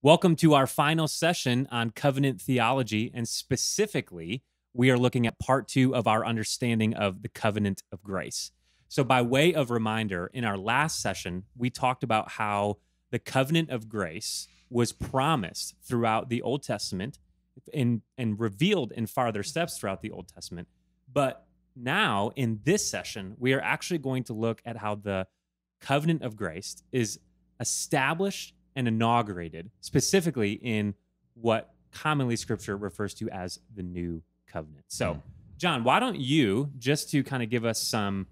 Welcome to our final session on covenant theology, and specifically, we are looking at part two of our understanding of the covenant of grace. So, by way of reminder, in our last session, we talked about how the covenant of grace was promised throughout the Old Testament and, and revealed in farther steps throughout the Old Testament. But now, in this session, we are actually going to look at how the covenant of grace is established and inaugurated, specifically in what commonly scripture refers to as the new covenant. So, Hmm. Jon, why don't you, just to kind of give us some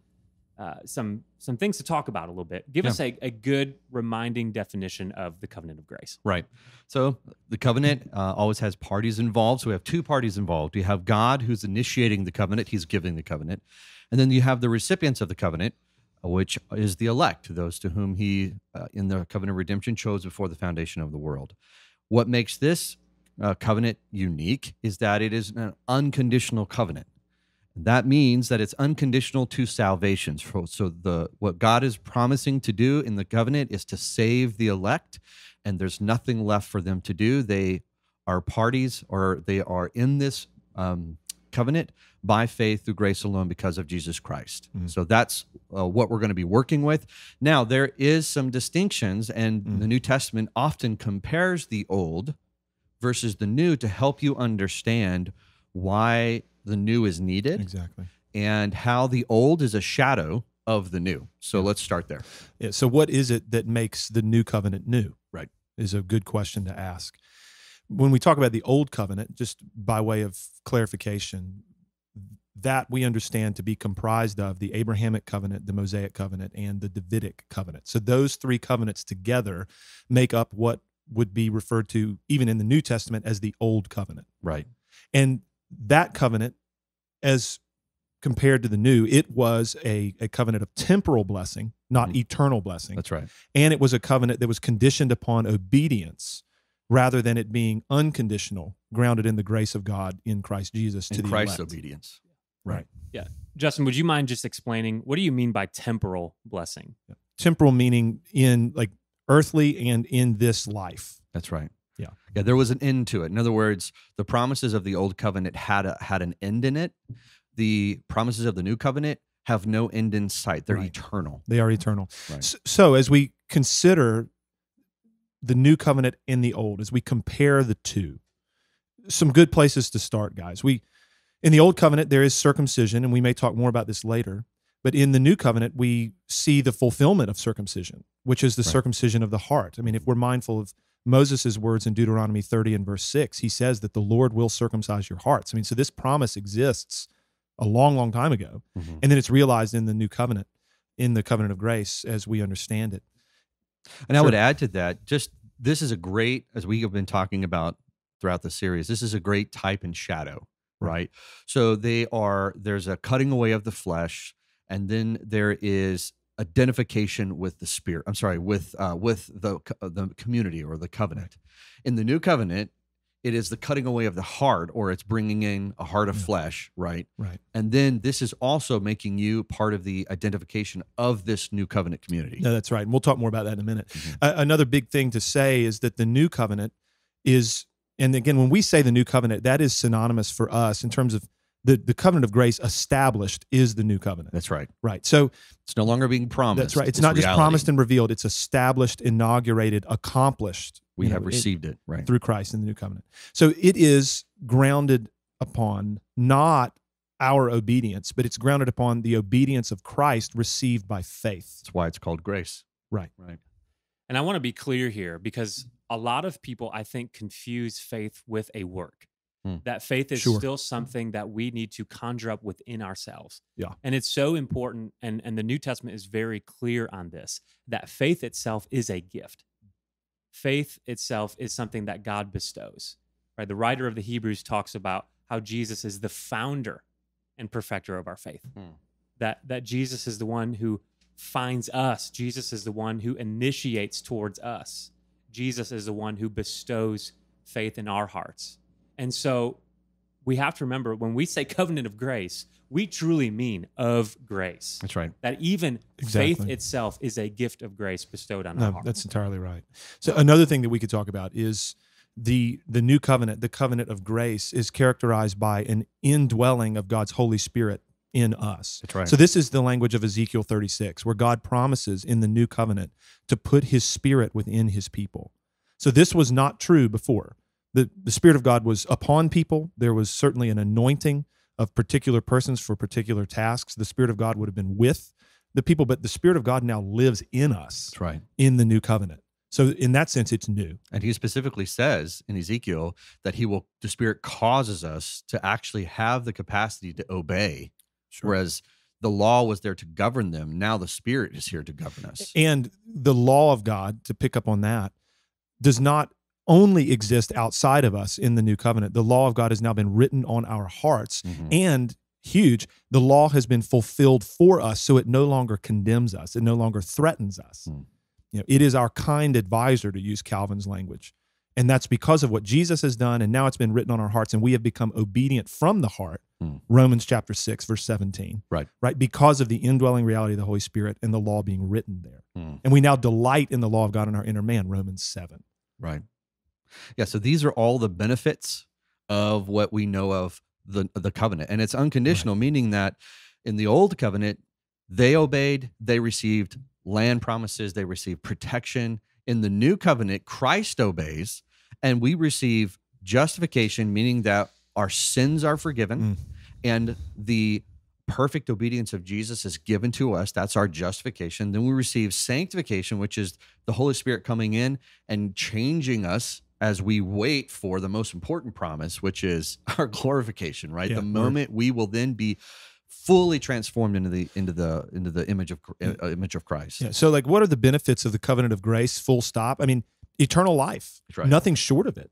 uh, some some things to talk about a little bit, give Yeah. us a, a good reminding definition of the covenant of grace. Right. So the covenant uh, always has parties involved. So we have two parties involved. You have God who's initiating the covenant, he's giving the covenant. And then you have the recipients of the covenant, which is the elect, those to whom he, uh, in the covenant of redemption, chose before the foundation of the world. What makes this uh, covenant unique is that it is an unconditional covenant. That means that it's unconditional to salvation. So, so the what God is promising to do in the covenant is to save the elect, and there's nothing left for them to do. They are parties, or they are in this um, covenant by faith through grace alone because of Jesus Christ. Mm. So that's uh, what we're going to be working with. Now there is some distinctions, and Mm. the New Testament often compares the old versus the new to help you understand why the new is needed Exactly. and how the old is a shadow of the new. So let's start there. Yeah. So, what is it that makes the new covenant new? Right. Is a good question to ask. When we talk about the old covenant, just by way of clarification, that we understand to be comprised of the Abrahamic covenant, the Mosaic covenant, and the Davidic covenant. So, those three covenants together make up what would be referred to, even in the New Testament, as the old covenant. Right. And that covenant, as compared to the new, it was a, a covenant of temporal blessing, not Mhm. eternal blessing. That's right. And it was a covenant that was conditioned upon obedience rather than it being unconditional, grounded in the grace of God in Christ Jesus to In the Christ's elect. obedience. Right. Yeah. Justin, would you mind just explaining what do you mean by temporal blessing? Temporal meaning in like earthly and in this life. That's right. Yeah. Yeah. There was an end to it. In other words, the promises of the old covenant had a, had an end in it. The promises of the new covenant have no end in sight. They're Right. eternal. They are eternal. Right. S- So, as we consider the new covenant and the old, as we compare the two, some good places to start, guys. We in the old covenant there is circumcision, and we may talk more about this later. But in the new covenant, we see the fulfillment of circumcision, which is the Right. circumcision of the heart. I mean, if we're mindful of Moses' words in Deuteronomy 30 and verse 6, he says that the Lord will circumcise your hearts. I mean, so this promise exists a long, long time ago. Mhm. And then it's realized in the new covenant, in the covenant of grace as we understand it. And I would add to that, just this is a great, as we have been talking about throughout the series, this is a great type and shadow, Right. right? So they are, there's a cutting away of the flesh, and then there is identification with the spirit. I'm sorry, with uh, with the uh, the community or the covenant. In the new covenant, it is the cutting away of the heart, or it's bringing in a heart of Yeah. flesh, right? Right. And then this is also making you part of the identification of this new covenant community. No, that's right. And we'll talk more about that in a minute. Mhm. A- another big thing to say is that the new covenant is, and again, when we say the new covenant, that is synonymous for us in terms of the, the covenant of grace established is the new covenant. That's right. Right. So It's no longer being promised. that's right. It's, not just promised and revealed, it's established, inaugurated, accomplished. We you have know, received it, right? through Christ in the new covenant. So it is grounded upon not our obedience, but it's grounded upon the obedience of Christ received by faith. That's why it's called grace. Right. Right. And I want to be clear here because a lot of people, I think, confuse faith with a work. Hmm. That faith is Sure. still something that we need to conjure up within ourselves. Yeah. And it's so important. And, and the New Testament is very clear on this that faith itself is a gift. Faith itself is something that God bestows. Right. The writer of the Hebrews talks about how Jesus is the founder and perfecter of our faith. Hmm. That that Jesus is the one who finds us. Jesus is the one who initiates towards us. Jesus is the one who bestows faith in our hearts. And so we have to remember when we say covenant of grace, we truly mean of grace. That's right. That even faith itself is a gift of grace bestowed on our No, heart. that's entirely right. So another thing that we could talk about is the the new covenant, the covenant of grace, is characterized by an indwelling of God's Holy Spirit in us. That's right. So this is the language of Ezekiel 36, where God promises in the new covenant to put his spirit within his people. So this was not true before. The the spirit of God was upon people. There was certainly an anointing of particular persons for particular tasks. The spirit of God would have been with the people, but the spirit of God now lives in us That's right. in the new covenant. So in that sense, it's new. And he specifically says in Ezekiel that he will, the Spirit causes us to actually have the capacity to obey, whereas the law was there to govern them. Now the Spirit is here to govern us. And the law of God, to pick up on that, does not only exist outside of us in the new covenant. The law of God has now been written on our hearts. Mhm. And huge, the law has been fulfilled for us, so it no longer condemns us. It no longer threatens us. Hmm. You know, it is our kind advisor, to use Calvin's language. And that's because of what Jesus has done. And now it's been written on our hearts, and we have become obedient from the heart. Hmm. Romans chapter 6, verse 17. Right. Right. Because of the indwelling reality of the Holy Spirit and the law being written there. Hmm. And we now delight in the law of God in our inner man, Romans 7. Right. Yeah. So these are all the benefits of what we know of the the covenant, and it's unconditional, meaning that in the old covenant they obeyed, they received land promises, they received protection. In the new covenant, Christ obeys, and we receive justification, meaning that our sins are forgiven, Mm. and the perfect obedience of Jesus is given to us. That's our justification. Then we receive sanctification, which is the Holy Spirit coming in and changing us as we wait for the most important promise, which is our glorification, right? Yeah, the moment we will then be fully transformed into the into the into the image of uh, image of Christ. Yeah. So, like, what are the benefits of the covenant of grace? Full stop. I mean, eternal life. That's right. Nothing short of it.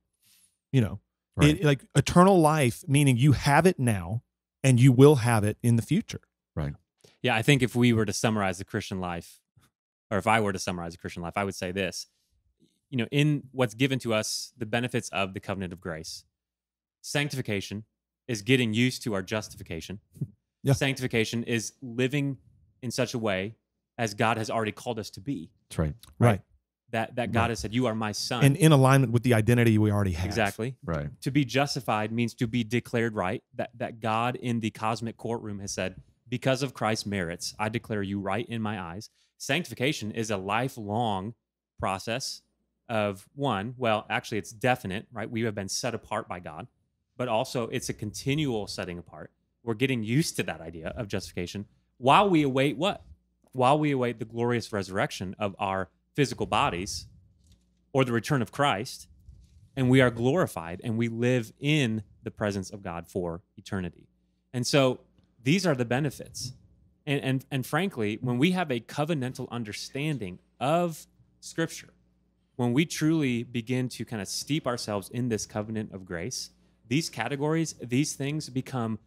You know, Right. It- like eternal life, meaning you have it now and you will have it in the future. Right. Yeah, I think if we were to summarize the Christian life, or if I were to summarize the Christian life, I would say this. You know, in what's given to us, the benefits of the covenant of grace, sanctification is getting used to our justification. Yeah. Sanctification is living in such a way as God has already called us to be. That's right. Right. That that God Right. has said, "You are my son." And in alignment with the identity we already have. exactly. Right. To be justified means to be declared right. That that God in the cosmic courtroom has said, because of Christ's merits, I declare you right in my eyes. Sanctification is a lifelong process of one, well, actually it's definite, right? We have been set apart by God, but also it's a continual setting apart. We're getting used to that idea of justification while we await what? While we await the glorious resurrection of our physical bodies or the return of Christ and we are glorified and we live in the presence of God for eternity. And so these are the benefits. And and and frankly, when we have a covenantal understanding of scripture, when we truly begin to kind of steep ourselves in this covenant of grace, these categories, these things become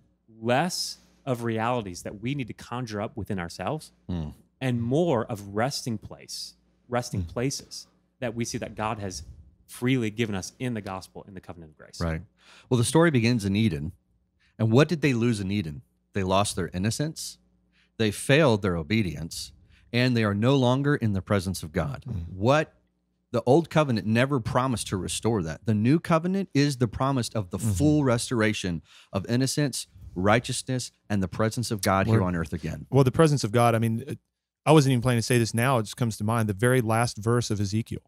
less of realities that we need to conjure up within ourselves Mm. and more of resting place, resting places that we see that God has freely given us in the gospel in the covenant of grace. Right. Well, the story begins in Eden. And what did they lose in Eden? They lost their innocence, they failed their obedience, and they are no longer in the presence of God. What the old covenant never promised to restore that. The new covenant is the promise of the full restoration of innocence, righteousness, and the presence of God here on earth again. Well, the presence of God, I mean, I wasn't even planning to say this now. It just comes to mind. The very last verse of Ezekiel,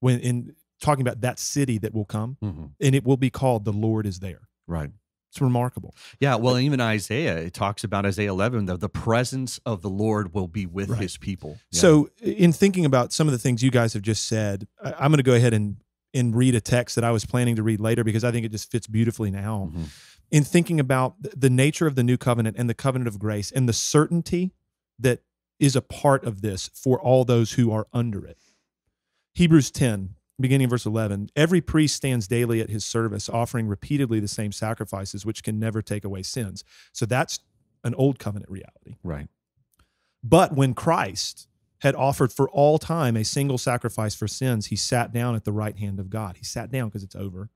when in talking about that city that will come, Mhm. and it will be called the Lord is there. Right. It's remarkable. Yeah. Well, even Isaiah, it talks about Isaiah 11, that the presence of the Lord will be with Right. his people. Yeah. So, in thinking about some of the things you guys have just said, I'm going to go ahead and and read a text that I was planning to read later because I think it just fits beautifully now. Mhm. In thinking about the nature of the new covenant and the covenant of grace and the certainty that is a part of this for all those who are under it. Hebrews 10, beginning of verse 11 every priest stands daily at his service, offering repeatedly the same sacrifices, which can never take away sins. So that's an old covenant reality. right. But when Christ had offered for all time a single sacrifice for sins, he sat down at the right hand of God. He sat down because it's over.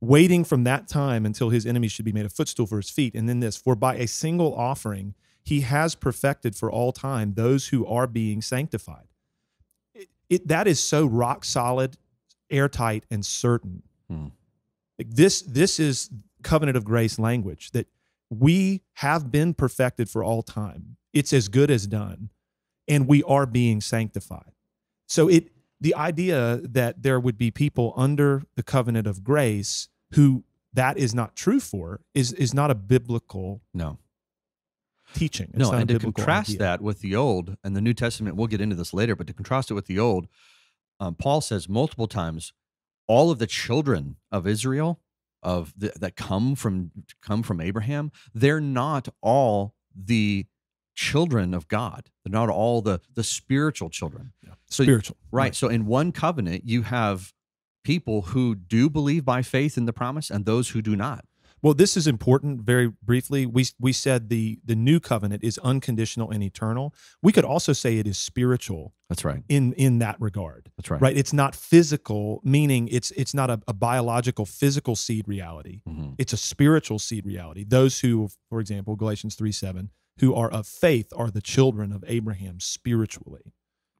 waiting from that time until his enemies should be made a footstool for his feet. And then this, for by a single offering, he has perfected for all time those who are being sanctified. It, that is so rock solid, airtight, and certain. Hmm. Like this, this is covenant of grace language that we have been perfected for all time. It's as good as done, and we are being sanctified. So it the idea that there would be people under the covenant of grace who that is not true for is is not a biblical No. Teaching. It's no, and to contrast idea. that with the old and the New Testament, we'll get into this later, but to contrast it with the old, um, Paul says multiple times, all of the children of Israel of the, that come from come from Abraham, they're not all the children of God. They're not all the the spiritual children. So spiritual, right. So in one covenant, you have people who do believe by faith in the promise and those who do not. Well, this is important. Very briefly, we we said the the new covenant is unconditional and eternal. We could also say it is spiritual That's right. in in that regard. That's right. Right? It's not physical, meaning it's it's not a, a biological physical seed reality. Mhm. It's a spiritual seed reality. Those who, for example, Galatians three seven, who are of faith are the children of Abraham spiritually.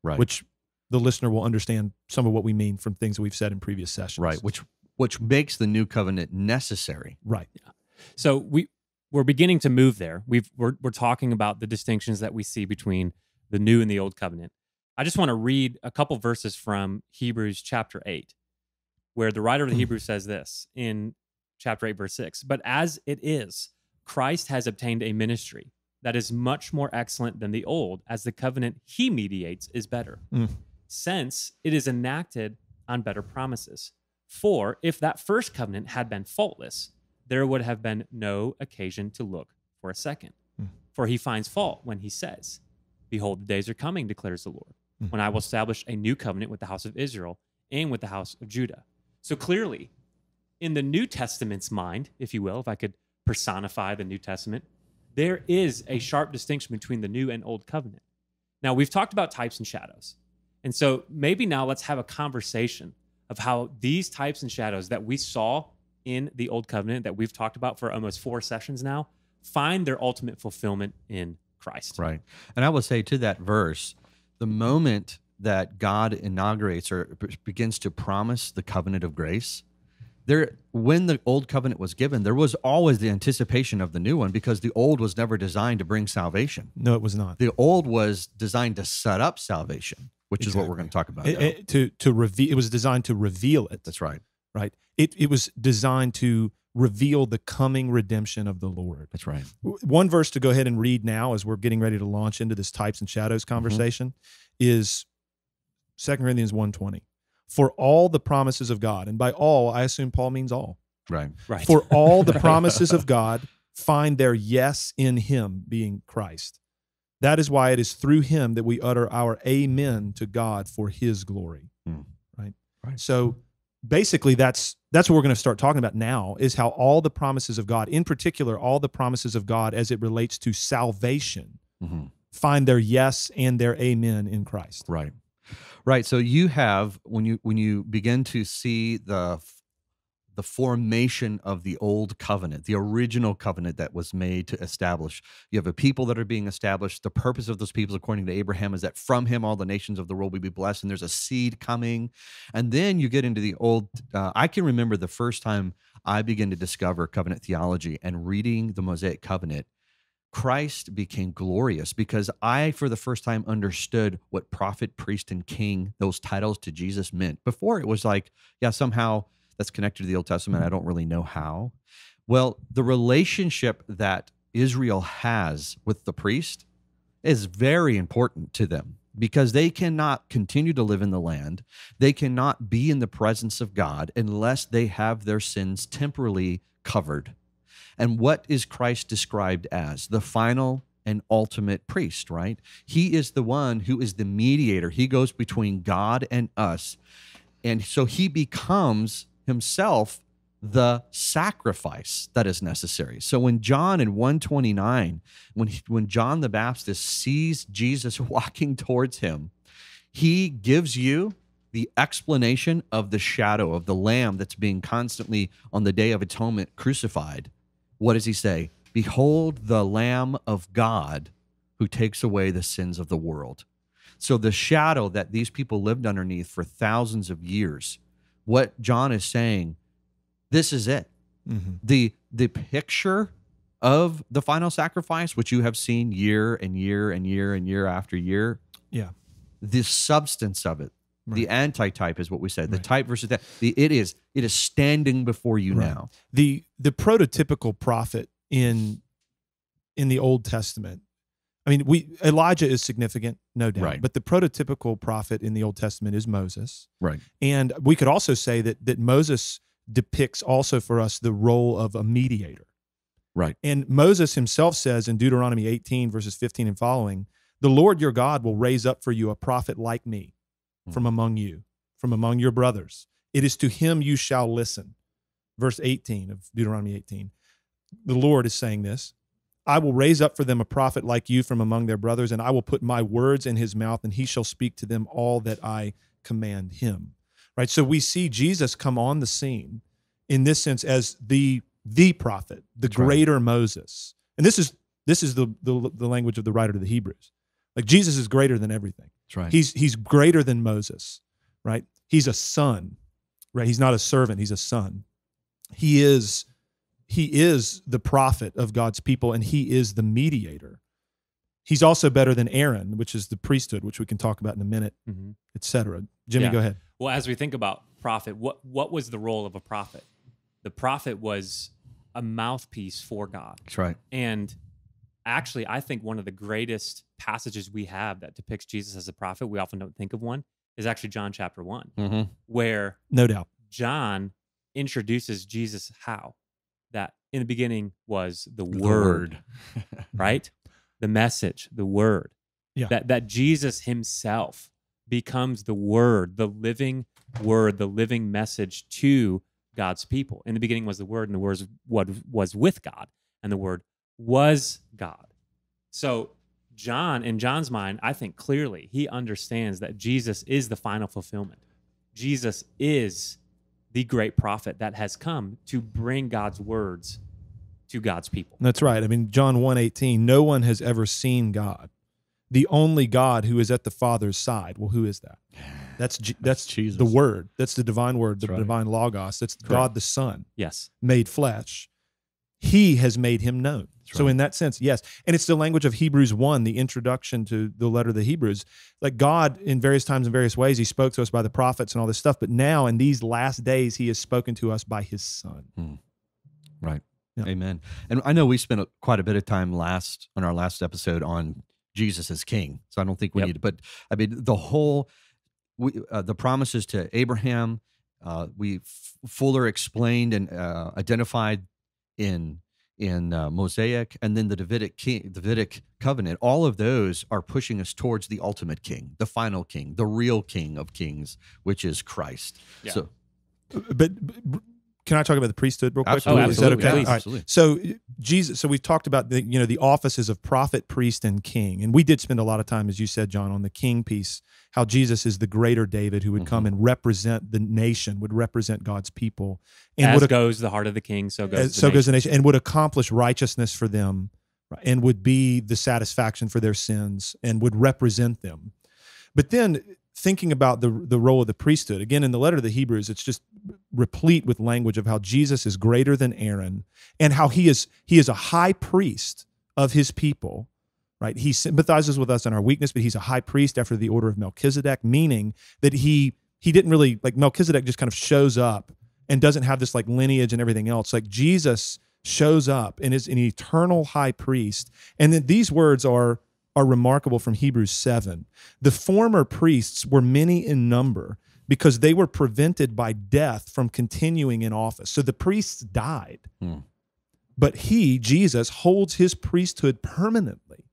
Right. Which the listener will understand some of what we mean from things that we've said in previous sessions. right. Which which makes the new covenant necessary. right. Yeah. So we we're beginning to move there. We've we're we're talking about the distinctions that we see between the new and the old covenant. I just want to read a couple verses from Hebrews chapter 8 where the writer of the Hmm. Hebrews says this in chapter 8 verse 6. But as it is, Christ has obtained a ministry that is much more excellent than the old as the covenant he mediates is better. Hmm. Since it is enacted on better promises. For if that first covenant had been faultless, there would have been no occasion to look for a second. Hmm. For he finds fault when he says, Behold, the days are coming, declares the Lord, Hmm. when I will establish a new covenant with the house of Israel and with the house of Judah. So clearly, in the New Testament's mind, if you will, if I could personify the New Testament, there is a sharp distinction between the new and old covenant. Now, we've talked about types and shadows. And so maybe now let's have a conversation of how these types and shadows that we saw in the old covenant that we've talked about for almost four sessions now find their ultimate fulfillment in Christ. Right. And I will say to that verse, the moment that God inaugurates or begins to promise the covenant of grace, there when the old covenant was given, there was always the anticipation of the new one because the old was never designed to bring salvation. No, it was not. The old was designed to set up salvation, which is what we're going to talk about. It, it- to to reveal it was designed to reveal it. That's right. right. It it was designed to reveal the coming redemption of the Lord. That's right. One verse to go ahead and read now as we're getting ready to launch into this types and shadows mm-hmm. conversation is 2 Corinthians 120. For all the promises of God, and by all I assume Paul means all. Right. Right. For all the promises of God find their yes in him being Christ. That is why it is through him that we utter our amen to God for his glory. Hmm. Right? Right. So basically that's that's what we're going to start talking about now is how all the promises of God, in particular all the promises of God as it relates to salvation, hmm find their yes and their amen in Christ. Right. Right. So you have when you when you begin to see the the formation of the old covenant, the original covenant that was made to establish. You have a people that are being established. The purpose of those people, according to Abraham, is that from him all the nations of the world will be blessed, and there's a seed coming. And then you get into the old. Uh, I can remember the first time I began to discover covenant theology and reading the Mosaic covenant. Christ became glorious because I, for the first time, understood what prophet, priest, and king, those titles to Jesus meant. Before it was like, yeah, somehow that's connected to the Old Testament. I don't really know how. Well, the relationship that Israel has with the priest is very important to them because they cannot continue to live in the land. They cannot be in the presence of God unless they have their sins temporarily covered. And what is Christ described as? The final and ultimate priest, right? He is the one who is the mediator. He goes between God and us. And so he becomes himself the sacrifice that is necessary. So when John in 129, when he, when John the Baptist sees Jesus walking towards him, he gives you the explanation of the shadow of the lamb that's being constantly on the day of atonement crucified. What does he say? Behold the lamb of God who takes away the sins of the world. So the shadow that these people lived underneath for thousands of years, what John is saying, this is it. Mm-hmm. The the picture of the final sacrifice, which you have seen year and year and year and year after year. Yeah. The substance of it, the anti-type is what we said. The Right. type versus that. The it is it is standing before you Right. now. the the prototypical prophet in in the Old Testament. I mean, we Elijah is significant, no doubt, Right. but the prototypical prophet in the Old Testament is Moses. Right. And we could also say that that Moses depicts also for us the role of a mediator. Right. And Moses himself says in Deuteronomy 18 verses 15 and following, "The Lord your God will raise up for you a prophet like me from among you, from among your brothers. It is to him you shall listen." Verse 18 of Deuteronomy 18. The Lord is saying this, I will raise up for them a prophet like you from among their brothers, and I will put my words in his mouth, and he shall speak to them all that I command him. Right? So we see Jesus come on the scene in this sense as the the prophet, the That's right. greater Moses. And this is this is the, the the language of the writer to the Hebrews. Like Jesus is greater than everything. That's right. He's he's greater than Moses, right? He's a son, right? He's not a servant, he's a son. He is he is the prophet of God's people and he is the mediator. He's also better than Aaron, which is the priesthood, which we can talk about in a minute, Mhm. etc. Jimmy, Yeah. go ahead. Well, as we think about prophet, what what was the role of a prophet? The prophet was a mouthpiece for God. That's right. And actually, I think one of the greatest passages we have that depicts Jesus as a prophet, we often don't think of one, is actually John chapter 1, Mm-hmm. where No doubt. John introduces Jesus how? That in the beginning was the, word, right? The message, the word. Yeah. That that Jesus himself becomes the word, the living word, the living message to God's people. In the beginning was the word, and the word was what was with God, and the word was God. So John, in John's mind, I think clearly he understands that Jesus is the final fulfillment. Jesus is the great prophet that has come to bring God's words to God's people. That's right. I mean, John 1:18, no one has ever seen God. The only God who is at the Father's side. Well, who is that? That's J- that's Jesus. the Word. That's the divine Word, the right. divine Logos. That's Correct. God the Son Yes. made flesh. He has made him known. That's So right. in that sense, yes. And it's the language of Hebrews 1, the introduction to the letter of the Hebrews. Like God in various times and various ways, he spoke to us by the prophets and all this stuff, but now in these last days he has spoken to us by his son. Right. Yeah. Amen. And I know we spent a- quite a bit of time last on our last episode on Jesus as King, so I don't think we Yep. need. But I mean, the whole we, uh, the promises to Abraham, uh, we fuller explained and uh, identified in in uh, Mosaic, and then the Davidic king, Davidic covenant. All of those are pushing us towards the ultimate King, the final King, the real King of Kings, which is Christ. Yeah. So But, but can I talk about the priesthood real quick? Absolutely. Is that Absolutely, okay? please. All right. Absolutely. So Jesus, so we've talked about the you know the offices of prophet, priest, and king, and we did spend a lot of time, as you said, Jon, on the king piece. How Jesus is the greater David who would come Mm-hmm. and represent the nation, would represent God's people, and As would goes the heart of the king, so goes as- the so goes the nation. nation, and would accomplish righteousness for them, right, and would be the satisfaction for their sins, and would represent them. But then thinking about the the role of the priesthood again in the letter to the Hebrews, it's just replete with language of how Jesus is greater than Aaron, and how he is he is a high priest of his people. Right, he sympathizes with us in our weakness, but he's a high priest after the order of Melchizedek, meaning that he he didn't really like Melchizedek just kind of shows up and doesn't have this like lineage and everything else. Like Jesus shows up and is an eternal high priest. And then these words are are remarkable from Hebrews 7. The former priests were many in number because they were prevented by death from continuing in office. So the priests died. Hmm. But he, Jesus, holds his priesthood permanently.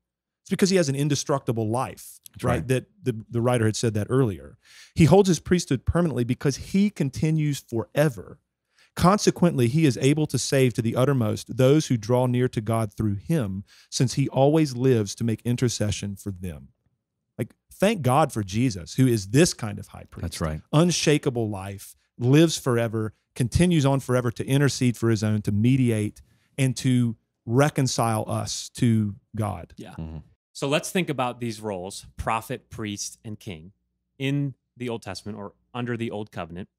It's because he has an indestructible life, right? right. That the, the writer had said that earlier. He holds his priesthood permanently because he continues forever. Consequently, he is able to save to the uttermost those who draw near to God through him, since he always lives to make intercession for them. Like, thank God for Jesus, who is this kind of high priest. That's right. Unshakable life, lives forever, continues on forever to intercede for his own, to mediate, and to reconcile us to God. Yeah. Mhm. So let's think about these roles prophet, priest, and king in the Old Testament or under the Old Covenant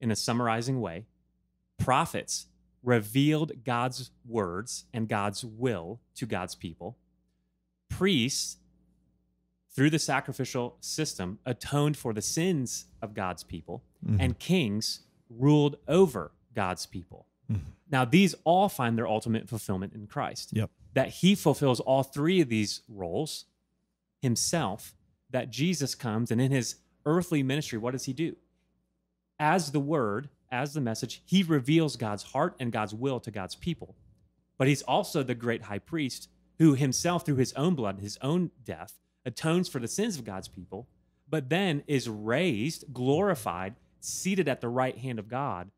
in a summarizing way. Prophets revealed God's words and God's will to God's people. Priests, through the sacrificial system, atoned for the sins of God's people. Mhm. And kings ruled over God's people. Mhm. Now, these all find their ultimate fulfillment in Christ Yep. that he fulfills all three of these roles himself, that Jesus comes and in his earthly ministry, what does he do? As the word, as the message, he reveals God's heart and God's will to God's people. But he's also the great high priest who himself, through his own blood, his own death, atones for the sins of God's people, but then is raised, glorified, seated at the right hand of God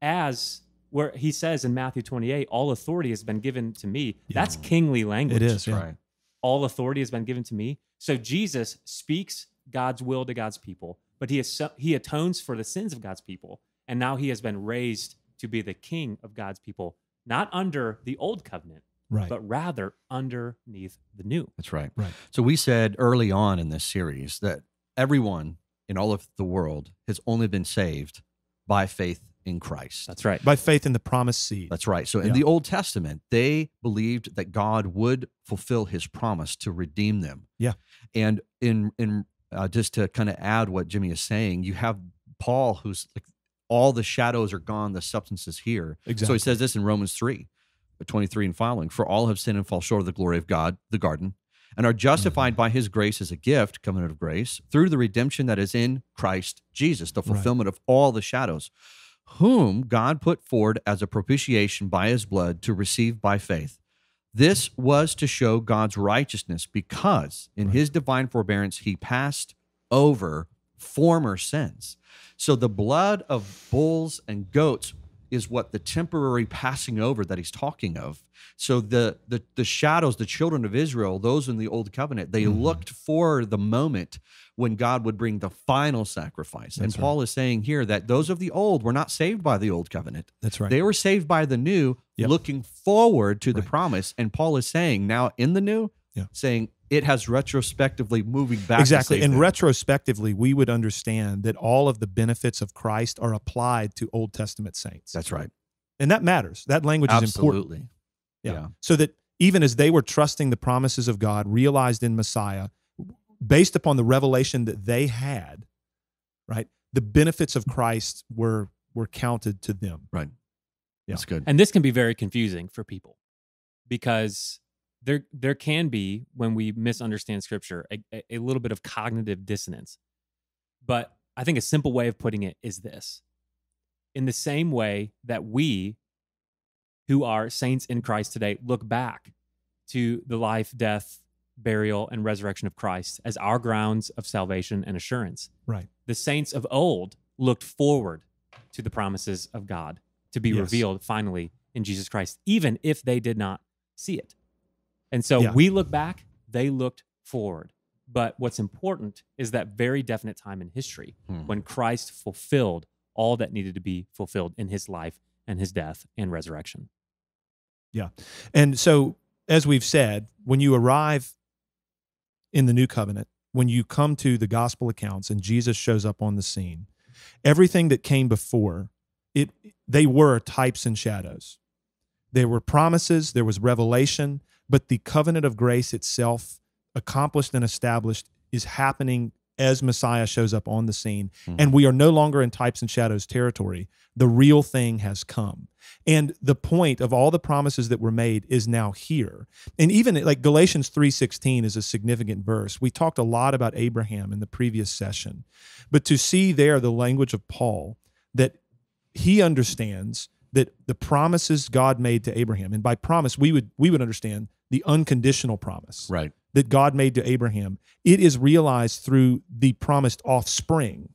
as where he says in Matthew 28, all authority has been given to me. That's kingly language. It is. Yeah. right. All authority has been given to me. So Jesus speaks God's will to God's people, but he is, he atones for the sins of God's people, and now he has been raised to be the king of God's people, not under the old covenant, Right. but rather underneath the new. That's right. Right. So we said early on in this series that everyone in all of the world has only been saved by faith in Christ. That's right. By faith in the promised seed. That's right. So in Yeah. the Old Testament, they believed that God would fulfill his promise to redeem them. Yeah. And in in uh, just to kind of add what Jimmy is saying, you have Paul who's like all the shadows are gone, the substance is here. So he says this in Romans 3, uh, 23 and following, for all have sinned and fall short of the glory of God, the garden, and are justified mm-hmm. by his grace as a gift, covenant of grace, through the redemption that is in Christ Jesus, the Right. fulfillment of all the shadows, whom God put forward as a propitiation by his blood to receive by faith. This was to show God's righteousness because in Right. his divine forbearance he passed over former sins. So the blood of bulls and goats is what the temporary passing over that he's talking of. So the the the shadows, the children of Israel, those in the old covenant, they Mhm. looked for the moment when God would bring the final sacrifice. and That's right. Paul is saying here that those of the old were not saved by the old covenant. That's right. They were saved by the new, Yep. looking forward to the promise. And Paul is saying now in the new, Yeah. saying it has retrospectively moving back. exactly. save And them. retrospectively, we would understand that all of the benefits of Christ are applied to Old Testament saints. That's right. and that matters. That language is important. Absolutely. Yeah. Yeah. So that even as they were trusting the promises of God realized in Messiah, based upon the revelation that they had, right, the benefits of Christ were were counted to them. Right. Yeah. That's good. And this can be very confusing for people because there there can be when we misunderstand scripture a, a- little bit of cognitive dissonance. But I think a simple way of putting it is this. In the same way that we who are saints in Christ today look back to the life, death, burial and resurrection of Christ as our grounds of salvation and assurance. Right. The saints of old looked forward to the promises of God to be Yes. revealed finally in Jesus Christ, even if they did not see it. And so Yeah. we look back, they looked forward. But what's important is that very definite time in history Hmm. when Christ fulfilled all that needed to be fulfilled in his life and his death and resurrection. Yeah. And so, as we've said, when you arrive in the new covenant, when you come to the gospel accounts and Jesus shows up on the scene, everything that came before, it they were types and shadows. There were promises, there was revelation, but the covenant of grace itself, accomplished and established, is happening as Messiah shows up on the scene. Mhm. And we are no longer in types and shadows territory. The real thing has come. And the point of all the promises that were made is now here. And even like Galatians 3:16 is a significant verse. We talked a lot about Abraham in the previous session. But to see there the language of Paul that he understands that the promises God made to Abraham and by promise we would we would understand the unconditional promise Right. that God made to Abraham, it is realized through the promised offspring.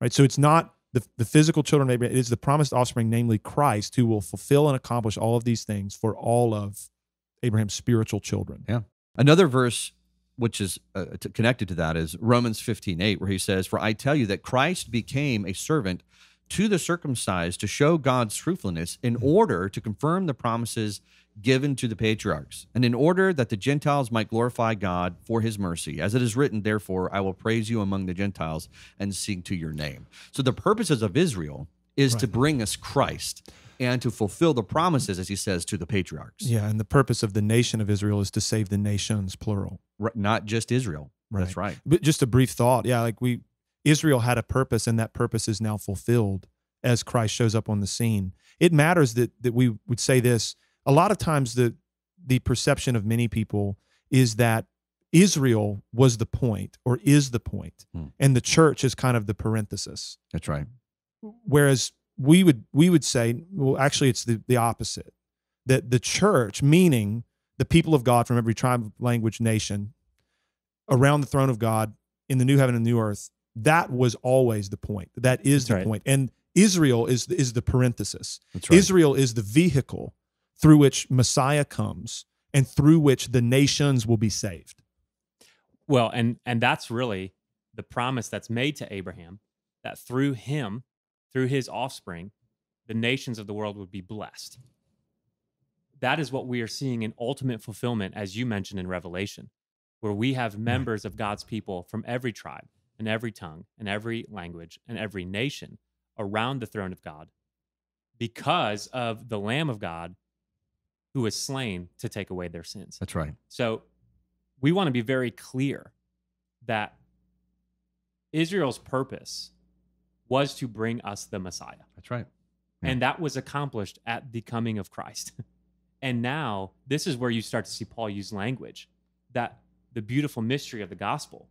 Right? So it's not the, the physical children of Abraham, it is the promised offspring, namely Christ, who will fulfill and accomplish all of these things for all of Abraham's spiritual children. Yeah. Another verse which is uh, connected to that, is Romans 15 8, where he says, For I tell you that Christ became a servant to the circumcised to show God's truthfulness in mm-hmm. order to confirm the promises given to the patriarchs, and in order that the Gentiles might glorify God for his mercy. As it is written, therefore, I will praise you among the Gentiles and sing to your name. So the purposes of Israel is to bring us Christ and to fulfill the promises, as he says, to the patriarchs. Yeah, and the purpose of the nation of Israel is to save the nations, plural. R- Not just Israel. That's right. But just a brief thought. Yeah, like we Israel had a purpose and that purpose is now fulfilled as Christ shows up on the scene. It matters that that we would say this. A lot of times the the perception of many people is that Israel was the point or is the point, Hmm. and the church is kind of the parenthesis. That's right. Whereas we would we would say, well, actually it's the, the opposite. That the church, meaning the people of God from every tribe, language, nation, around the throne of God in the new heaven and new earth, that was always the point. That is That's the right. point. And Israel is is the parenthesis. That's right. Israel is the vehicle through which Messiah comes and through which the nations will be saved. Well, and and that's really the promise that's made to Abraham that through him, through his offspring, the nations of the world would be blessed. That is what we are seeing in ultimate fulfillment, as you mentioned in Revelation, where we have members of God's people from every tribe and every tongue and every language and every nation around the throne of God because of the Lamb of God who was slain to take away their sins. That's right. So we want to be very clear that Israel's purpose was to bring us the Messiah. That's right. Yeah. And that was accomplished at the coming of Christ. and now this is where you start to see Paul use language that the beautiful mystery of the gospel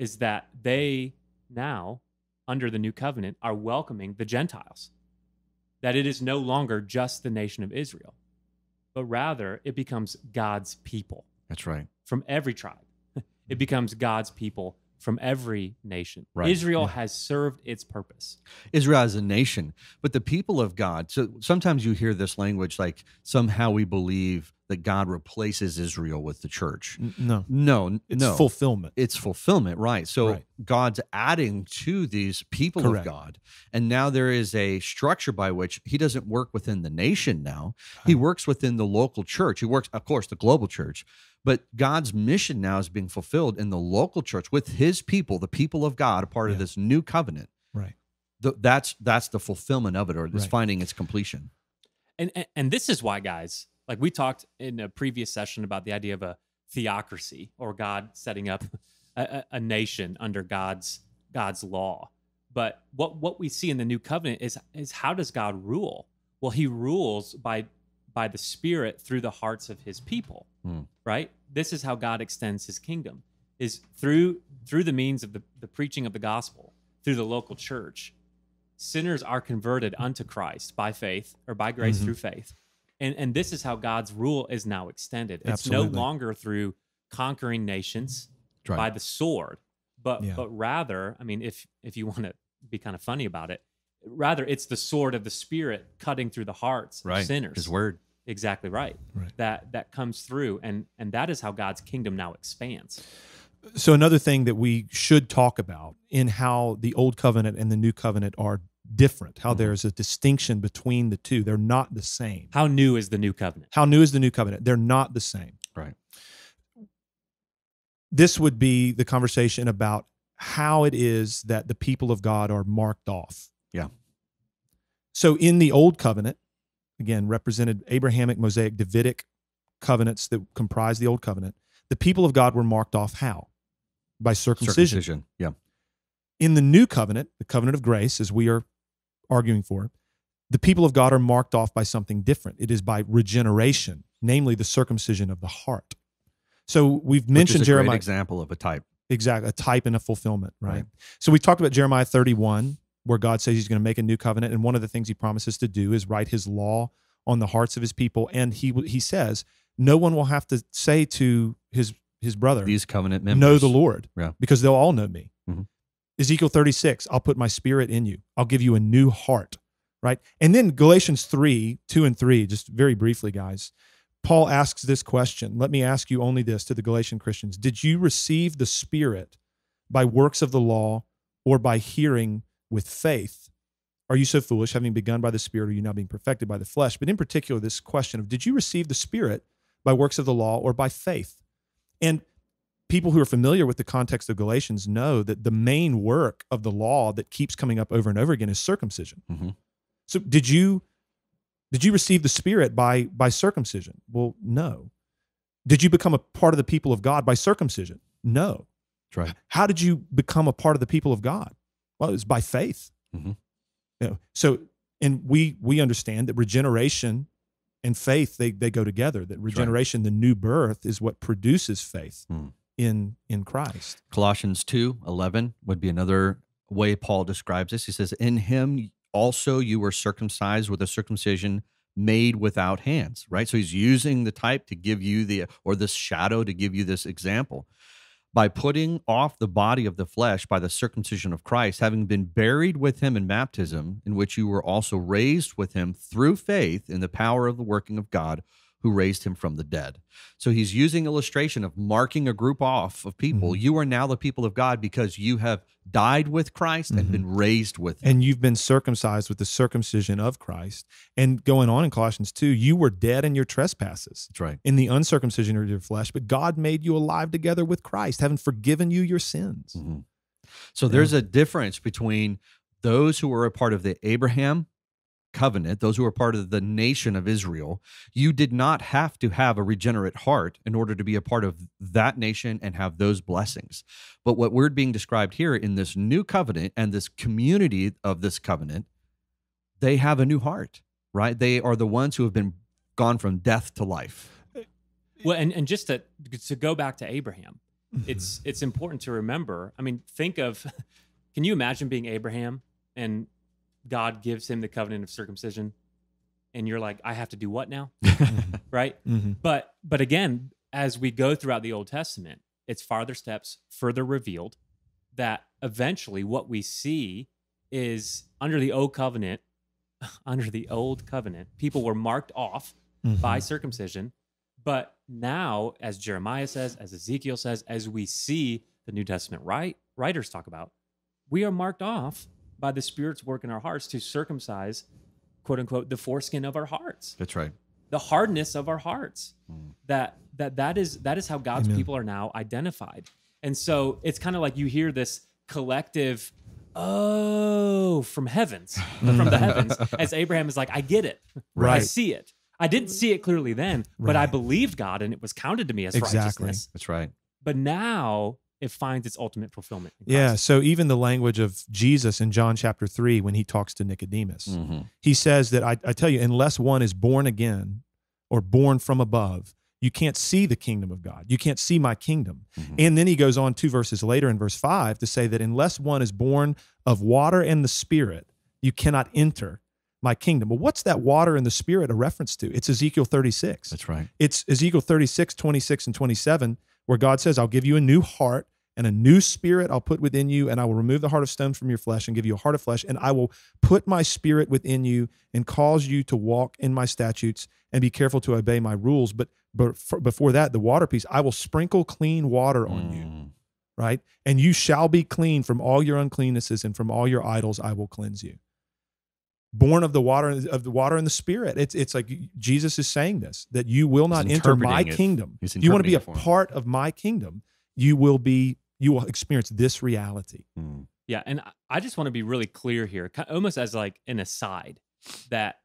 is that they now, under the new covenant, are welcoming the Gentiles. That it is no longer just the nation of Israel, but rather it becomes God's people That's right. from every tribe. It becomes God's people from every nation. Right, Israel yeah. has served its purpose. Israel as a nation, but the people of God. So sometimes you hear this language like somehow we believe that God replaces Israel with the church. No, No, it's no. fulfillment. it's fulfillment, right? So Right. God's adding to these people Correct. of God. And now there is a structure by which he doesn't work within the nation now. He works within the local church. He works, of course, the global church. But God's mission now is being fulfilled in the local church with his people, the people of God, a part of this new covenant. Right. Th- that's that's the fulfillment of it, or it's Right. finding its completion. And, and and this is why, guys, like we talked in a previous session about the idea of a theocracy or God setting up a, a, a nation under God's God's law. But what what we see in the new covenant is is how does God rule? Well, He rules by by the Spirit through the hearts of His people. Hmm. Right. This is how God extends His kingdom is through through the means of the, the preaching of the gospel through the local church sinners are converted unto Christ by faith or by grace Mhm. through faith. And and this is how God's rule is now extended. It's Absolutely. no longer through conquering nations right. by the sword, but Yeah. but rather, I mean, if if you want to be kind of funny about it, rather it's the sword of the spirit cutting through the hearts right. of sinners. His word. Exactly right. Right. That that comes through and and that is how God's kingdom now expands. So another thing that we should talk about in how the old covenant and the new covenant are different, how Mhm. there's a distinction between the two. They're not the same. How new is the new covenant? How new is the new covenant? They're not the same. Right. This would be the conversation about how it is that the people of God are marked off. Yeah. So in the old covenant, again, represented Abrahamic, Mosaic, Davidic covenants that comprise the old covenant, the people of God were marked off how? By circumcision. Circumcision. Yeah. In the new covenant, the covenant of grace, as we are arguing for, the people of God are marked off by something different. It is by regeneration, namely the circumcision of the heart. So we've mentioned Jeremiah example of a type. exactly a type and a fulfillment, right? Right. So we talked about Jeremiah 31, where God says He's going to make a new covenant, and one of the things He promises to do is write His law on the hearts of His people, and He He says no one will have to say to his his brother, These covenant members. know the Lord, Yeah. because they'll all know me. Mhm. Ezekiel 36, I'll put my spirit in you. I'll give you a new heart, right? And then Galatians 3, 2 and 3, just very briefly, guys. Paul asks this question. Let me ask you only this to the Galatian Christians Did you receive the Spirit by works of the law or by hearing with faith? Are you so foolish, having begun by the Spirit, are you now being perfected by the flesh? But in particular, this question of did you receive the Spirit by works of the law or by faith? And people who are familiar with the context of Galatians know that the main work of the law that keeps coming up over and over again is circumcision. Mhm. So did you did you receive the Spirit by by circumcision? Well, no. Did you become a part of the people of God by circumcision? No. That's right. How did you become a part of the people of God? Well, it was by faith. Mhm. You know, so, and we we understand that regeneration and faith they they go together. That regeneration, the new birth, is what produces faith Hmm. in in Christ. Colossians 2 11 would be another way Paul describes this. He says, In him also you were circumcised with a circumcision made without hands, right? So he's using the type to give you the, or this shadow to give you this example. By putting off the body of the flesh by the circumcision of Christ, having been buried with him in baptism, in which you were also raised with him through faith in the power of the working of God who raised him from the dead. So he's using illustration of marking a group off of people. Mhm. You are now the people of God because you have died with Christ and Mhm. been raised with him. And you've been circumcised with the circumcision of Christ. And going on in Colossians 2, you were dead in your trespasses. That's right. in the uncircumcision of your flesh, but God made you alive together with Christ, having forgiven you your sins. Mhm. So there's a difference between those who are a part of the Abraham covenant, those who are part of the nation of Israel. You did not have to have a regenerate heart in order to be a part of that nation and have those blessings. But what we're being described here in this new covenant and this community of this covenant, they have a new heart, right? They are the ones who have been gone from death to life. Well, and, and just to to go back to Abraham, Mm-hmm. it's it's important to remember. I mean, think of can you imagine being Abraham and God gives him the covenant of circumcision and you're like, I have to do what now? right? Mhm. But but again, as we go throughout the Old Testament, it's farther steps further revealed that eventually what we see is under the old covenant, under the old covenant, people were marked off by Mhm. circumcision. But now, as Jeremiah says, as Ezekiel says, as we see the New Testament right, writers talk about, we are marked off by the Spirit's work in our hearts to circumcise, quote unquote, the foreskin of our hearts, That's right. the hardness of our hearts. Mm. That that that is that is how God's Amen. people are now identified. And so it's kind of like you hear this collective, oh, from heavens, from the heavens, as Abraham is like, I get it. I see it. I didn't see it clearly then, but I believed God and it was counted to me as Exactly. righteousness. That's right. But now it finds its ultimate fulfillment. Yeah. So even the language of Jesus in John chapter 3, when he talks to Nicodemus, Mhm. he says that I, I tell you, unless one is born again or born from above, you can't see the kingdom of God. You can't see my kingdom. Mhm. And then he goes on two verses later in verse five to say that unless one is born of water and the spirit, you cannot enter my kingdom. Well, what's that water and the spirit a reference to? It's Ezekiel 36. That's right. It's Ezekiel 36, 26, and 27, where God says, I'll give you a new heart and a new spirit I'll put within you, and I will remove the heart of stone from your flesh and give you a heart of flesh, and I will put my spirit within you and cause you to walk in my statutes and be careful to obey my rules. But, but for, before that, the water piece, I will sprinkle clean water on you, Mm. right? And you shall be clean from all your uncleannesses and from all your idols I will cleanse you. Born of the water of the water and the spirit. It's it's like Jesus is saying this that you will not enter my it. kingdom. He's you want to be a interpreting it for him. part of my kingdom, you will be you will experience this reality. Mm. Yeah, and I- I just want to be really clear here, almost as like an aside, that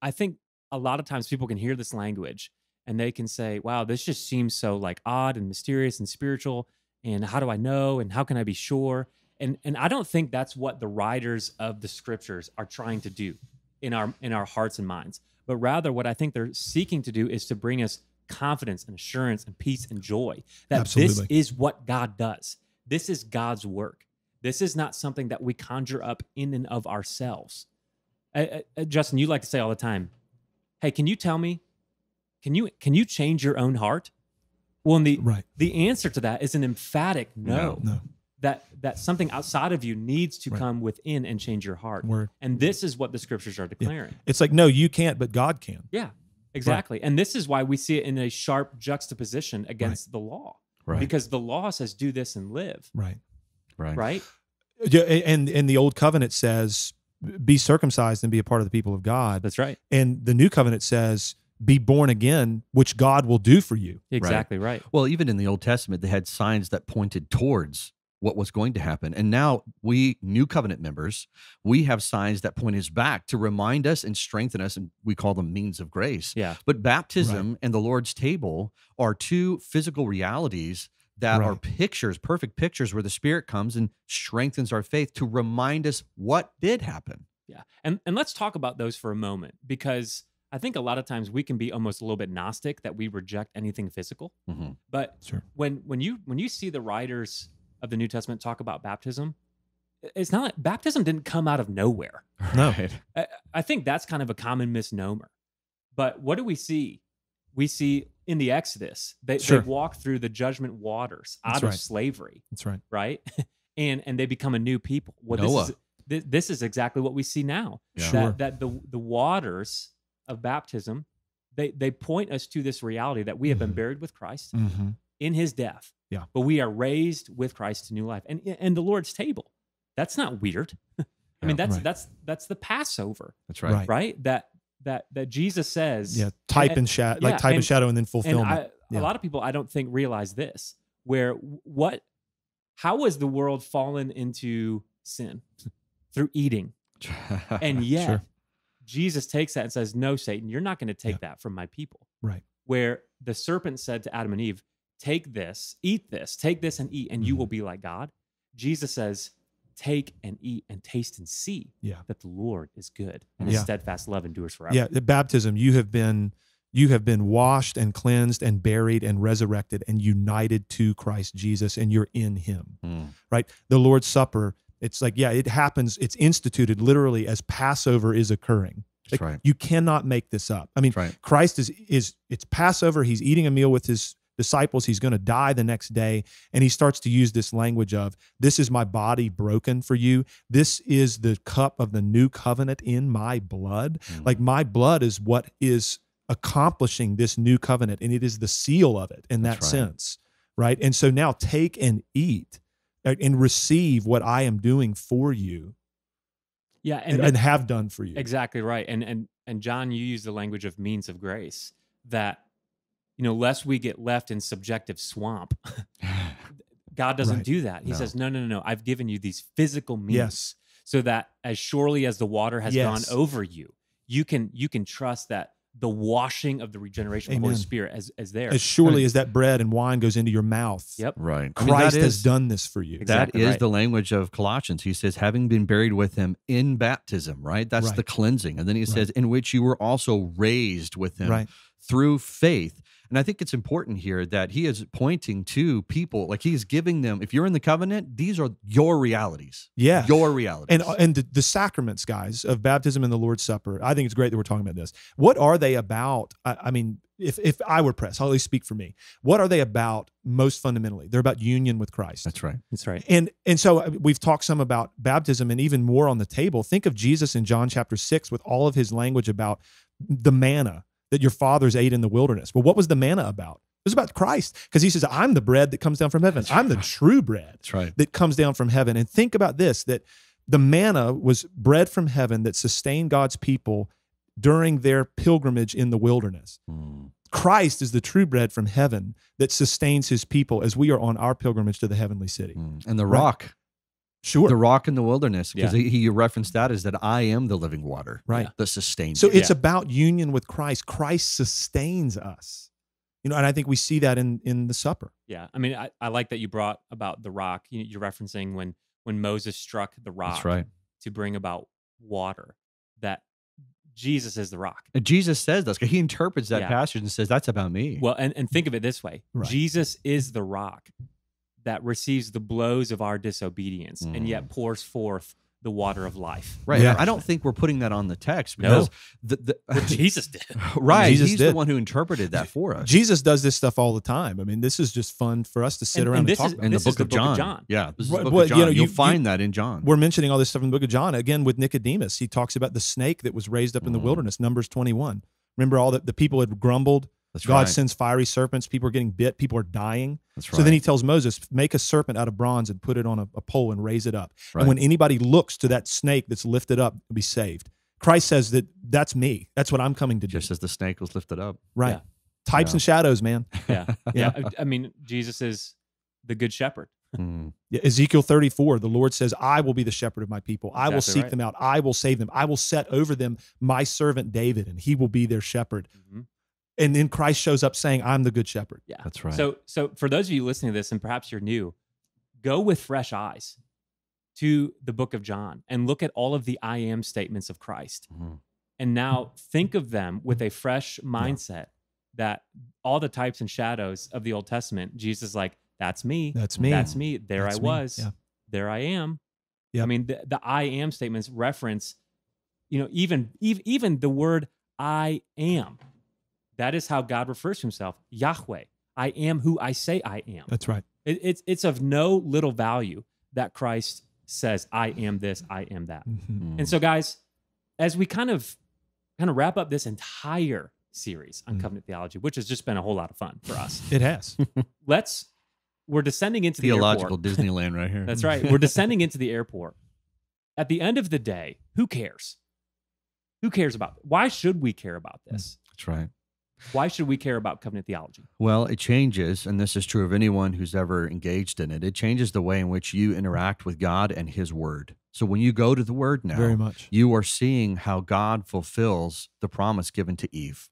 I think a lot of times people can hear this language and they can say, "Wow, this just seems so like odd and mysterious and spiritual." And how do I know? And how can I be sure? And and I don't think that's what the writers of the scriptures are trying to do in our in our hearts and minds. But rather, what I think they're seeking to do is to bring us confidence and assurance and peace and joy that Absolutely. this is what God does. This is God's work. This is not something that we conjure up in and of ourselves. Uh, uh, uh, Justin, you like to say all the time, "Hey, can you tell me? Can you can you change your own heart?" Well, and the Right. the answer to that is an emphatic no. No. That that something outside of you needs to Right. come within and change your heart. Word. And this is what the scriptures are declaring. It's like, no, you can't, but God can. Yeah. Exactly. And this is why we see it in a sharp juxtaposition against the law. Right. Because the law says do this and live, Right. right. right? Yeah, and and the old covenant says be circumcised and be a part of the people of God. That's right. And the new covenant says be born again, which God will do for you. Exactly right. Well, even in the Old Testament, they had signs that pointed towards what was going to happen. And now we, new covenant members, we have signs that point us back to remind us and strengthen us. And we call them means of grace. Yeah. But baptism and the Lord's table are two physical realities that are pictures, perfect pictures, where the Spirit comes and strengthens our faith to remind us what did happen. Yeah. And and let's talk about those for a moment because I think a lot of times we can be almost a little bit gnostic that we reject anything physical. Mhm. But Sure. when when you when you see the writers of the New Testament talk about baptism, it's not like baptism didn't come out of nowhere. No. I, I think that's kind of a common misnomer. But what do we see? We see in the Exodus, they, Sure. they walk through the judgment waters out That's of right. slavery, That's right. right? and and they become a new people. Well, Noah. this is this, this is exactly what we see now. Yeah. Sure. That that the the waters of baptism, they they point us to this reality that we have been Mhm. buried with Christ Mm-hmm. In His death. Yeah. But we are raised with Christ to new life, and and the Lord's table. That's not weird. I mean, that's Right. that's that's the Passover That's right. Right. right? That that that Jesus says. Yeah. Type and- and shadow, yeah, like type and, and- shadow, and then And fulfillment. I, Yeah. a lot of people I don't think realize this. Where what? How was the world fallen into sin through eating? And yet, Sure. Jesus takes that and says, "No, Satan, you're not going to take that from my people." Right. Where the serpent said to Adam and Eve, "Take this, eat this, take this and eat, and you will be like God." Jesus says, "Take and eat and taste and see Yeah. that the Lord is good, and His Yeah. steadfast love endures forever." Yeah, the baptism, you have been you have been washed and cleansed and buried and resurrected and united to Christ Jesus and you're in him. Mm. Right? The Lord's Supper, it's like yeah, it happens, it's instituted literally as Passover is occurring. That's Like, right. You cannot make this up. I mean, right. Christ is is it's Passover, he's eating a meal with his disciples, he's going to die the next day and he starts to use this language of this is my body broken for you. This is the cup of the new covenant in my blood. Mm. Like my blood is what is accomplishing this new covenant, and it is the seal of it in that right. sense, right? And so now take and eat uh, and receive what I am doing for you yeah, and, and, and have done for you. Exactly right. And and and Jon, you use the language of means of grace that you know, lest we get left in subjective swamp. God doesn't Right. do that. He No. says, "No, no, no, no. I've given you these physical means Yes. so that as surely as the water has Yes. gone over you, you can you can trust that the washing of the regeneration of the Holy Spirit as as there. As surely as that bread and wine goes into your mouth, Yep. right. I mean, Christ has done this for you. Exact- That Exactly is right. the language of Colossians. He says, having been buried with him in baptism, right? That's the cleansing. And then he Right. says, in which you were also raised with him Right. through faith. And I think it's important here that he is pointing to people, like he's giving them, if you're in the covenant, these are your realities. Yeah. Your realities. and and the, the sacraments, guys, of baptism and the Lord's Supper. I think it's great that we're talking about this. What are they about? I, I mean, if if I were pressed, I'll at least speak for me. What are they about most fundamentally? They're about union with Christ. That's right. That's right. And and so uh, we've talked some about baptism and even more on the table. Think of Jesus in John chapter 6 with all of his language about the manna that your fathers ate in the wilderness. Well, what was the manna about? It was about Christ because he says, "I'm the bread that comes down from heaven. I'm the true bread That's right. that comes down from heaven." And think about this that the manna was bread from heaven that sustained God's people during their pilgrimage in the wilderness. Mm. Christ is the true bread from heaven that sustains his people as we are on our pilgrimage to the heavenly city. Mm. And the Right. rock, Sure. the rock in the wilderness, because Yeah. he, he referenced that is that I am the living water Right. Yeah. that sustains So you. it's about union with Christ. Christ sustains us. You know, and I think we see that in in the supper. Yeah. I mean, I, I like that you brought about the rock. You, you're referencing when when Moses struck the rock That's right. to bring about water. That Jesus is the rock. And Jesus says this. He interprets that Yeah. passage and says, that's about me. Well, and, and think of it this way Right. Jesus is the rock that receives the blows of our disobedience and Mm. yet pours forth the water of life. Right. Yeah. I don't think we're putting that on the text No. because the, the What Jesus did. right. Jesus he's the one who interpreted that for us. Jesus does this stuff all the time. I mean, this is just fun for us to sit And- around and and, talk is- about. in the book, the of, book of John. John. Yeah. This is Right, book well, of you know, You'll you- find you- that in John. We're mentioning all this stuff in the book of John again with Nicodemus. He talks about the snake that was raised up in the Mhm. wilderness, Numbers 21. Remember all that the people had grumbled. That's God right. sends fiery serpents. People are getting bit. People are dying. That's right. So then he tells Moses, make a serpent out of bronze and put it on a, a pole and raise it up. Right. And when anybody looks to that snake that's lifted up, will be saved. Christ says that that's me. That's what I'm coming to do. just as the snake was lifted up. right. Yeah. Types Yeah. and shadows, man. Yeah. Yeah. yeah. I I mean, Jesus is the good shepherd. Mm. Yeah, Ezekiel 34, the Lord says, I will be the shepherd of my people. I will seek right. them out. I will save them. I will set over them my servant David, and he will be their shepherd. Mhm. And then Christ shows up saying, I'm the good shepherd. Yeah. That's right. So, so for those of you listening to this, and perhaps you're new, go with fresh eyes to the book of John and look at all of the I am statements of Christ. Mhm. And now think of them with a fresh mindset that all the types and shadows of the Old Testament, Jesus is like, that's me. That's me. That's me. There That's I was. Yeah. There I am. Yeah, I mean, the, the I am statements reference, you know, even, even even the word I am. That is how God refers to himself. Yahweh. I am who I say I am. That's right. It, it's it's of no little value that Christ says, I am this, I am that. Mhm. And so, guys, as we kind of kind of wrap up this entire series on Mm. covenant theology, which has just been a whole lot of fun for us, It has. let's we're descending into the Theological airport. Disneyland right here. That's right. We're descending into the airport. At the end of the day, who cares? Who cares about? Why should we care about this? That's right. Why should we care about covenant theology? Well, it changes, and this is true of anyone who's ever engaged in it. It changes the way in which you interact with God and His Word. So when you go to the Word now, Very much. you are seeing how God fulfills the promise given to Eve.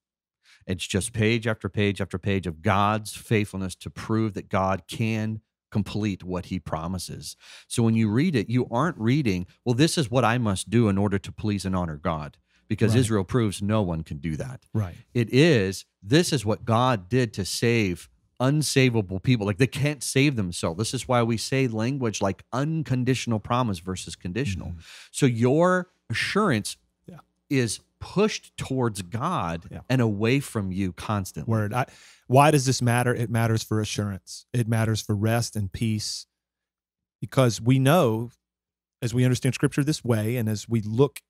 It's just page after page after page of God's faithfulness to prove that God can complete what he promises. So when you read it, you aren't reading, well, this is what I must do in order to please and honor God, because Right. Israel proves no one can do that. Right. It is, this is what God did to save unsavable people. Like they can't save themselves. This is why we say language like unconditional promise versus conditional. Mhm. So your assurance Yeah. is pushed towards God Yeah. and away from you constantly. Word. I, why does this matter? It matters for assurance. It matters for rest and peace because we know as we understand scripture this way and as we look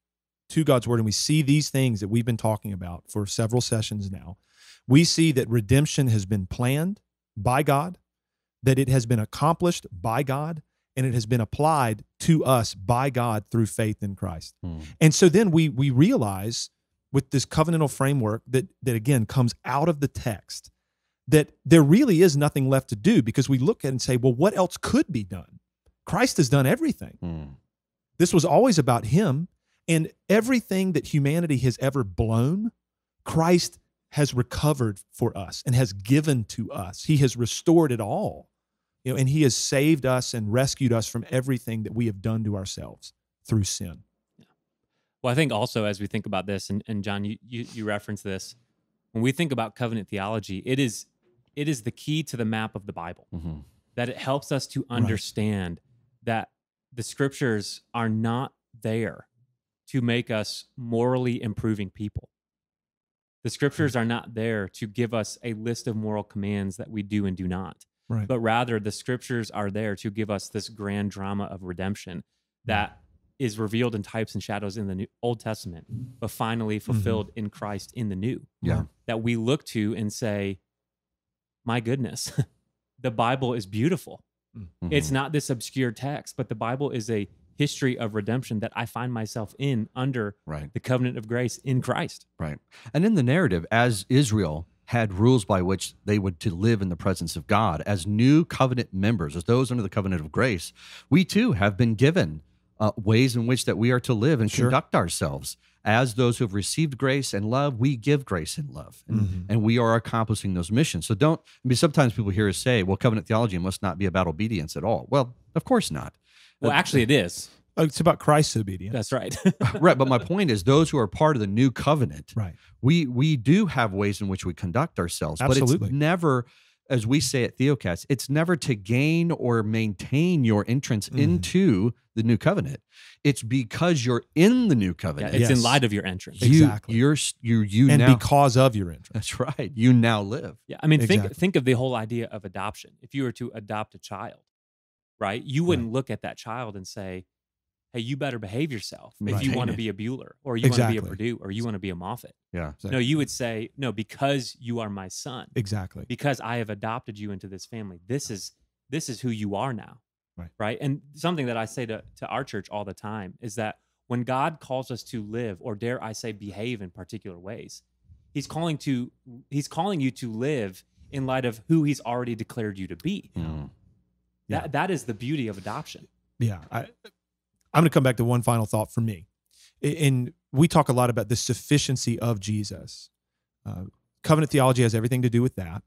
to God's word and we see these things that we've been talking about for several sessions now, we see that redemption has been planned by God, that it has been accomplished by God, and it has been applied to us by God through faith in Christ. Hmm. And so then we we realize with this covenantal framework that that again comes out of the text that there really is nothing left to do because we look at and say, well, what else could be done? Christ has done everything. Hmm. This was always about him and everything that humanity has ever blown, Christ has recovered for us and has given to us. He has restored it all. You know, and he has saved us and rescued us from everything that we have done to ourselves through sin. Well, I think also as we think about this, and, and Jon, you, you you reference this, when we think about covenant theology, it is it is the key to the map of the Bible. Mhm. That it helps us to understand that the scriptures are not there to make us morally improving people. The scriptures are not there to give us a list of moral commands that we do and do not. Right. but rather the scriptures are there to give us this grand drama of redemption mm-hmm. that is revealed in types and shadows in the new, Old Testament, but finally mm-hmm. fulfilled in Christ in the New. Yeah. That we look to and say, "My goodness, the Bible is beautiful. Mm. It's Mhm. not this obscure text, but the Bible is a history of redemption that I find myself in under right. the covenant of grace in Christ." Right. And in the narrative, as Israel had rules by which they would to live in the presence of God, as new covenant members, as those under the covenant of grace, we too have been given uh, ways in which that we are to live and Sure. conduct ourselves. As those who have received grace and love, we give grace and love. And, Mhm. and we are accomplishing those missions. So don't, I mean, sometimes people hear us say, well, covenant theology must not be about obedience at all. Well, of course not. Well, actually, it is. Oh, It's about Christ's obedience. That's right. right. But my point is, those who are part of the new covenant, right. we we do have ways in which we conduct ourselves Absolutely. but it's never as we say at theocast it's never to gain or maintain your entrance Mhm. into the new covenant it's because you're in the new Yeah, covenant it's in light of your entrance. You Exactly. you're you you and now because of your entrance. that's right you now live Yeah, I mean, think think of the whole idea of adoption. If you were to adopt a child, right, you wouldn't look at that child and say, hey, you better behave yourself if Right. you want to be a Buehler or you want to be a Perdue or you want to be a Moffitt. Yeah. So- No, you would say, no, because you are my son, exactly. because I have adopted you into this family. This is this is who you are now. Right. Right. And something that I say to, to our church all the time is that when God calls us to live, or dare I say behave in particular ways, He's calling to He's calling you to live in light of who He's already declared you to be. Mm. Yeah. That that is the beauty of adoption. Yeah, I, I'm going to come back to one final thought for me. And we talk a lot about the sufficiency of Jesus. Uh, covenant theology has everything to do with that,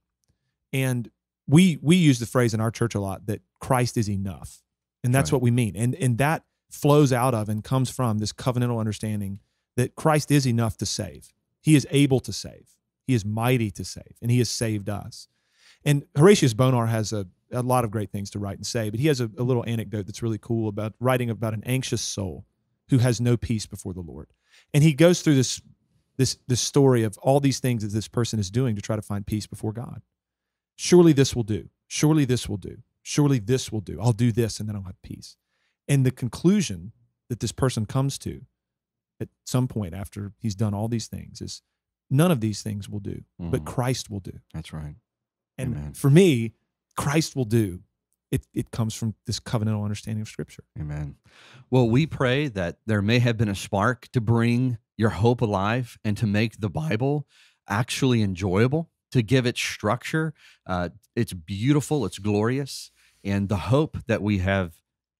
and we we use the phrase in our church a lot that Christ is enough, and that's Right. what we mean. And and that flows out of and comes from this covenantal understanding that Christ is enough to save. He is able to save. He is mighty to save, and He has saved us. And Horatius Bonar has a, a lot of great things to write and say, but he has a, a little anecdote that's really cool about writing about an anxious soul who has no peace before the Lord. And he goes through this this this story of all these things that this person is doing to try to find peace before God. Surely this will do. Surely this will do. Surely this will do. I'll do this and then I'll have peace. And the conclusion that this person comes to at some point after he's done all these things is none of these things will do, but Mhm. Christ will do. That's right. And Amen. for me, Christ will do. It, it comes from this covenantal understanding of Scripture. Amen. Well, we pray that there may have been a spark to bring your hope alive and to make the Bible actually enjoyable, to give it structure. Uh, it's beautiful, it's glorious. And the hope that we have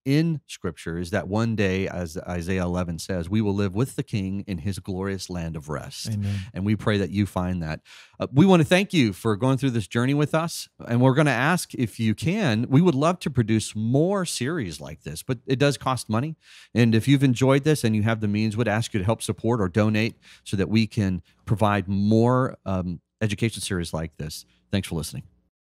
in Scripture is that one day, as Isaiah 11 says, we will live with the King in his glorious land of rest. Amen. And we pray that you find that. Uh, we want to thank you for going through this journey with us. And we're going to ask if you can, we would love to produce more series like this, but it does cost money. And if you've enjoyed this and you have the means, would ask you to help support or donate so that we can provide more um, education series like this. Thanks for listening.